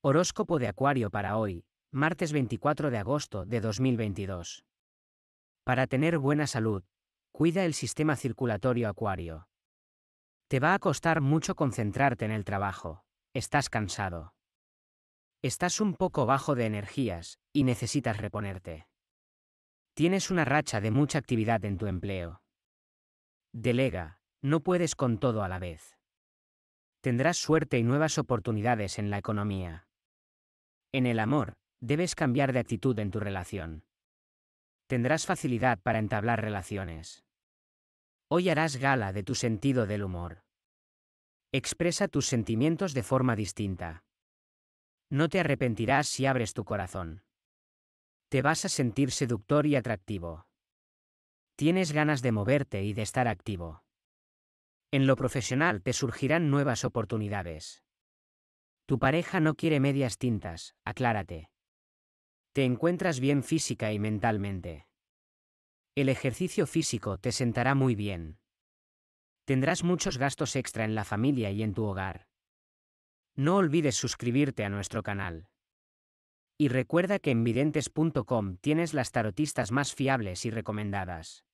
Horóscopo de Acuario para hoy, martes 24 de agosto de 2022. Para tener buena salud, cuida el sistema circulatorio Acuario. Te va a costar mucho concentrarte en el trabajo, estás cansado. Estás un poco bajo de energías, y necesitas reponerte. Tienes una racha de mucha actividad en tu empleo. Delega, no puedes con todo a la vez. Tendrás suerte y nuevas oportunidades en la economía. En el amor, debes cambiar de actitud en tu relación. Tendrás facilidad para entablar relaciones. Hoy harás gala de tu sentido del humor. Expresa tus sentimientos de forma distinta. No te arrepentirás si abres tu corazón. Te vas a sentir seductor y atractivo. Tienes ganas de moverte y de estar activo. En lo profesional te surgirán nuevas oportunidades. Tu pareja no quiere medias tintas, aclárate. Te encuentras bien física y mentalmente. El ejercicio físico te sentará muy bien. Tendrás muchos gastos extra en la familia y en tu hogar. No olvides suscribirte a nuestro canal. Y recuerda que en videntes.com tienes las tarotistas más fiables y recomendadas.